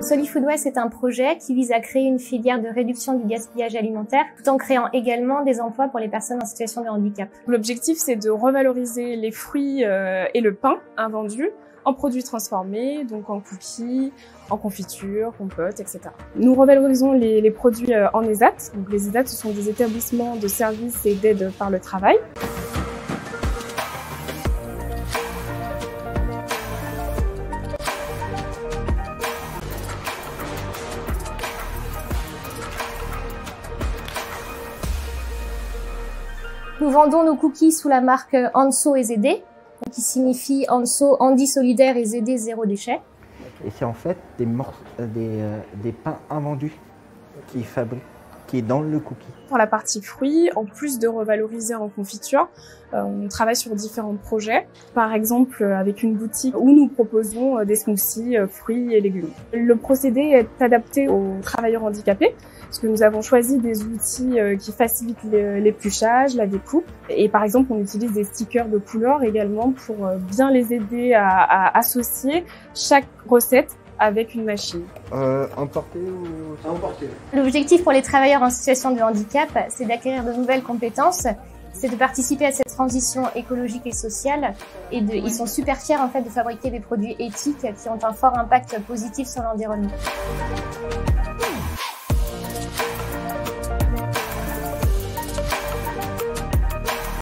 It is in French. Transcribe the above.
Solifood West est un projet qui vise à créer une filière de réduction du gaspillage alimentaire tout en créant également des emplois pour les personnes en situation de handicap. L'objectif, c'est de revaloriser les fruits euh, et le pain invendus en produits transformés, donc en cookies, en confiture, compote, etc. Nous revalorisons les, les produits euh, en ESAT. Donc les ESAT, ce sont des établissements de services et d'aide par le travail. Nous vendons nos cookies sous la marque Anso et ZD, qui signifie Anso, Andy Solidaire et ZD Zéro Déchet. Et c'est en fait des, euh, des, euh, des pains invendus qui fabriquent dans le cookie. Pour la partie fruits, en plus de revaloriser en confiture, euh, on travaille sur différents projets. Par exemple, avec une boutique où nous proposons des smoothies, fruits et légumes. Le procédé est adapté aux travailleurs handicapés parce que nous avons choisi des outils euh, qui facilitent l'épluchage, la découpe. Et par exemple, on utilise des stickers de couleur également pour euh, bien les aider à associer chaque recette avec une machine. Euh, ou L'objectif pour les travailleurs en situation de handicap, c'est d'acquérir de nouvelles compétences, c'est de participer à cette transition écologique et sociale. Et de, ils sont super fiers en fait de fabriquer des produits éthiques qui ont un fort impact positif sur l'environnement.